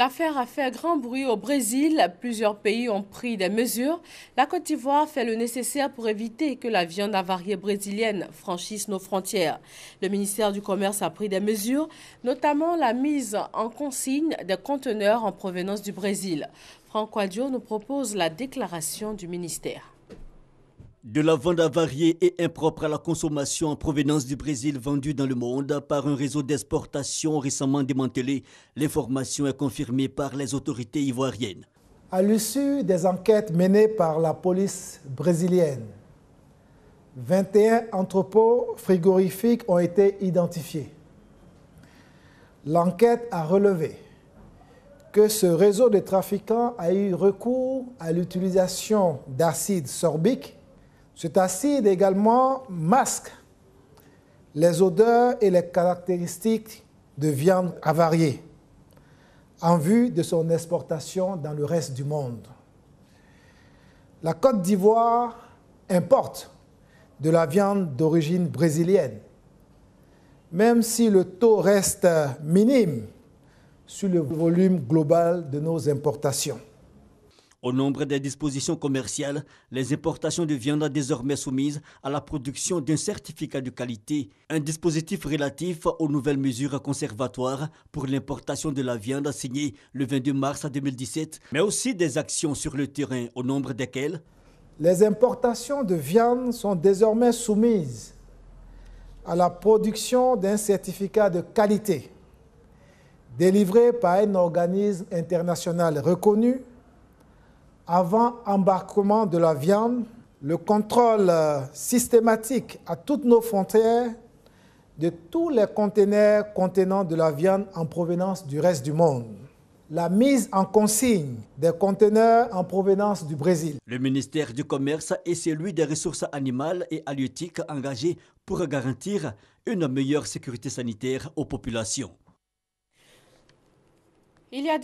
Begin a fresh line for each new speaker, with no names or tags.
L'affaire a fait grand bruit au Brésil. Plusieurs pays ont pris des mesures. La Côte d'Ivoire fait le nécessaire pour éviter que la viande avariée brésilienne franchisse nos frontières. Le ministère du Commerce a pris des mesures, notamment la mise en consigne des conteneurs en provenance du Brésil. Franck Quadio nous propose la déclaration du ministère.
De la vente avariée et impropre à la consommation en provenance du Brésil vendue dans le monde par un réseau d'exportation récemment démantelé, l'information est confirmée par les autorités ivoiriennes.
À l'issue des enquêtes menées par la police brésilienne, 21 entrepôts frigorifiques ont été identifiés. L'enquête a relevé que ce réseau de trafiquants a eu recours à l'utilisation d'acide sorbique cet acide également masque les odeurs et les caractéristiques de viande avariée en vue de son exportation dans le reste du monde. La Côte d'Ivoire importe de la viande d'origine brésilienne, même si le taux reste minime sur le volume global de nos importations.
Au nombre des dispositions commerciales, les importations de viande sont désormais soumises à la production d'un certificat de qualité, un dispositif relatif aux nouvelles mesures conservatoires pour l'importation de la viande signé le 22 mars 2017, mais aussi des actions sur le terrain au nombre desquelles
les importations de viande sont désormais soumises à la production d'un certificat de qualité délivré par un organisme international reconnu avant embarquement de la viande, le contrôle euh, systématique à toutes nos frontières de tous les conteneurs contenant de la viande en provenance du reste du monde. La mise en consigne des conteneurs en provenance du Brésil.
Le ministère du Commerce et celui des ressources animales et halieutiques engagés pour garantir une meilleure sécurité sanitaire aux populations.
Il y a